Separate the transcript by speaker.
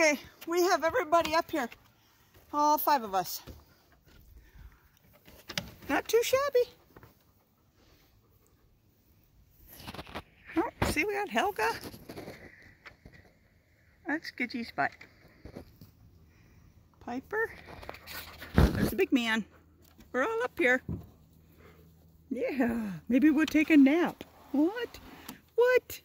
Speaker 1: Okay, we have everybody up here. All five of us. Not too shabby. Oh, see, we got Helga. That's Gidgey's spot. Piper. There's the big man. We're all up here. Yeah, maybe we'll take a nap. What? What?